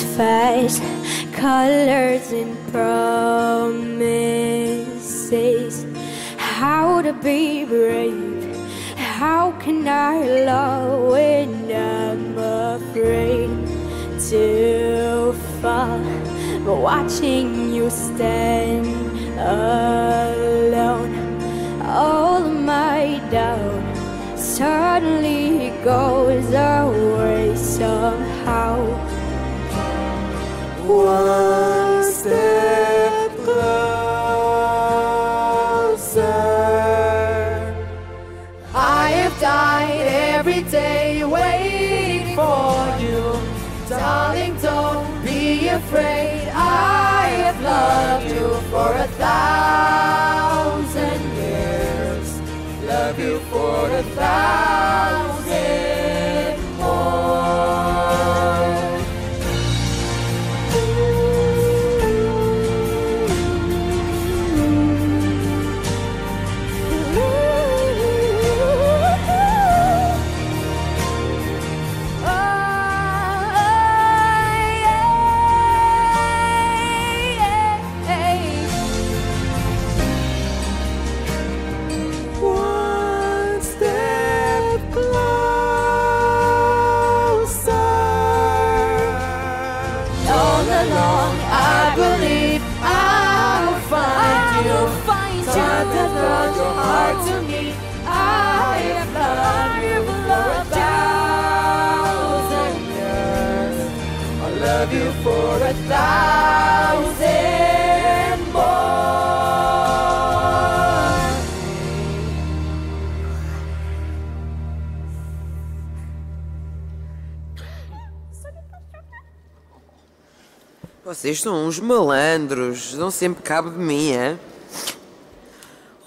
fast, colors and promises. How to be brave? How can I love when I'm afraid to fall? But watching you stand alone, all my doubt suddenly goes away somehow. Thousand years. Love you for a thousand along, I believe I'll find you. Time that brought your heart to me. I have loved you for a thousand years. I love you for a thousand Vocês são uns malandros, dão sempre cabo de mim, é?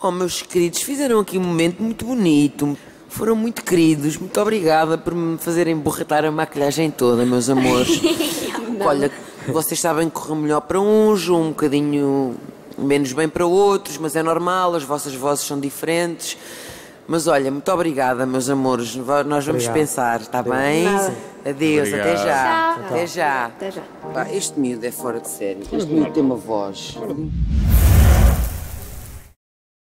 Oh, meus queridos, fizeram aqui um momento muito bonito. Foram muito queridos. Muito obrigada por me fazerem borratar a maquilhagem toda, meus amores. Olha, vocês sabem que correu melhor para uns, um bocadinho menos bem para outros, mas é normal, as vossas vozes são diferentes. Mas olha, muito obrigada, meus amores. Nós vamos Obrigado. pensar, está bem? Adeus, até Obrigado. já. Tchau. Até já. Até já. Pá, este miúdo é fora de série. Este miúdo tem uma voz.